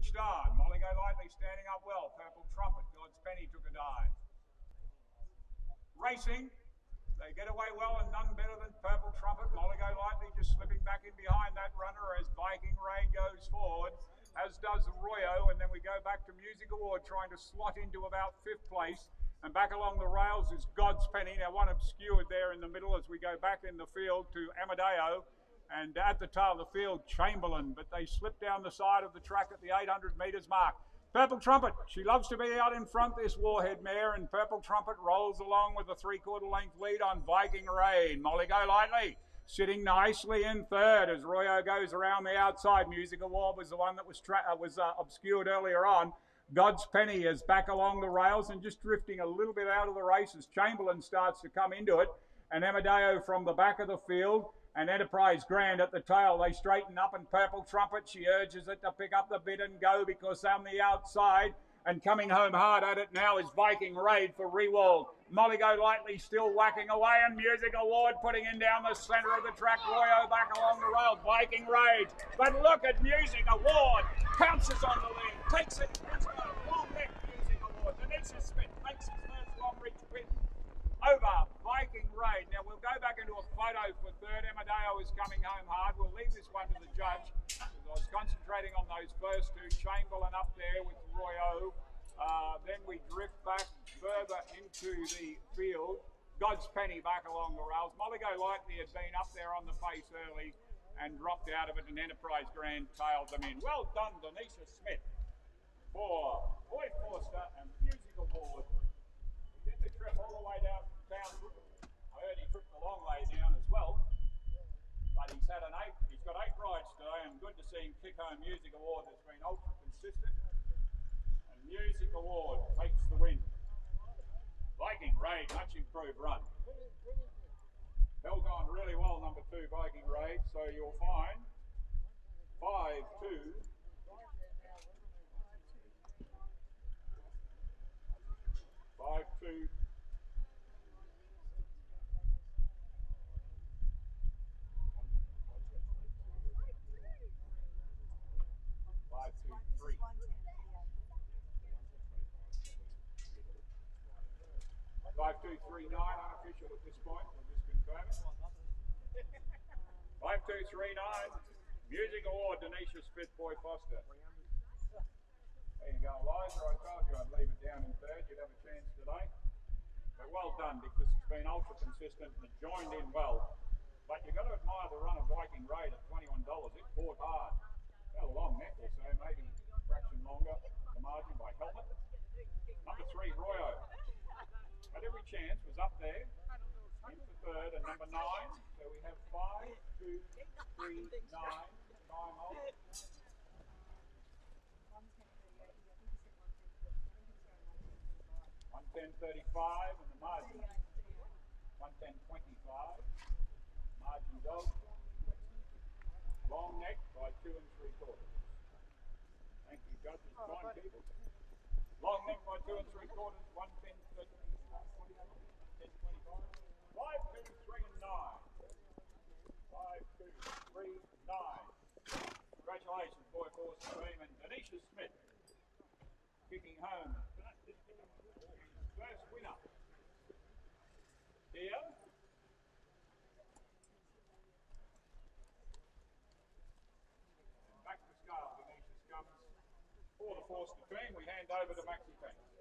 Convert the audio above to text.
switched on. Go Lightly standing up well. Purple Trumpet. God's Penny took a dive. Racing. They get away well and none better than Purple Trumpet. Molly Go Lightly just slipping back in behind that runner as Viking Raid goes forward, as does Royo. And then we go back to Music Award trying to slot into about fifth place. And back along the rails is God's Penny. Now one obscured there in the middle as we go back in the field to Amadeo. And at the tail of the field, Chamberlain. But they slip down the side of the track at the 800 metres mark. Purple Trumpet, she loves to be out in front, this Warhead mare, and Purple Trumpet rolls along with a three quarter length lead on Viking Raid. Molly Go Lightly sitting nicely in third as Royo goes around the outside. Music Award was the one that was, uh, was uh, obscured earlier on. God's Penny is back along the rails and just drifting a little bit out of the race as Chamberlain starts to come into it. And Amadeo from the back of the field and Enterprise Grand at the tail. They straighten up and Purple Trumpet. She urges it to pick up the bit and go because on the outside and coming home hard at it now is Viking Raid for Rewald. Molly Go Lightly still whacking away and Music Award putting in down the centre of the track. Royo back along the rail. Viking Raid. But look at Music Award. Pounces on the lead. Takes it. Long neck Music Award. Denisha Smith makes his first Longreach win over Viking Raid. Now we'll go back into a photo for third. Amadeo is coming home hard. We'll leave this one to the judge. I was concentrating on those first two. Chamberlain up there with Royo. Uh, then we drift back further into the field. God's Penny back along the rails. Molly Go Lightly had been up there on the pace early and dropped out of it, and Enterprise Grand tailed them in. Well done, Denisha Smith, for Boy Forster and Music Award the trip all the way down town. I heard he tripped a long way down as well. But he's had an eight, he's got eight rides today, and good to see him kick home Music Award that's been ultra consistent. And Music Award takes the win. Viking Raid, much improved run. Held on really well, number two, Viking Raid. So you'll find five, two, Five two. Five two three. Five two three nine unofficial at this point. We'll just confirm it. Five two three nine. Music Award, Denisha Smith Boy Foster. There you go, Eliza. I told you I'd leave it down in third. You'd have a chance today. But well done because it's been ultra consistent and joined in well. But you've got to admire the run of Viking Raid at $21. It fought hard. About a long neck or so, maybe a fraction longer. The margin by helmet. Number three, Royo. Had every chance, was up there. In for third. And number nine. So we have five, two, three, nine. Time off. 110.35 and the margin 110.25. Margin of long neck by two and three quarters. Thank you, judges. Fine people. Long neck by two and three quarters, 110, 10, 25. Five, two, three, and nine. Five, two, three, nine. Congratulations, boy force team and Denisha Smith kicking home first winner. Here. Back to. Denisha for the. We hand over to Maxi Tanks.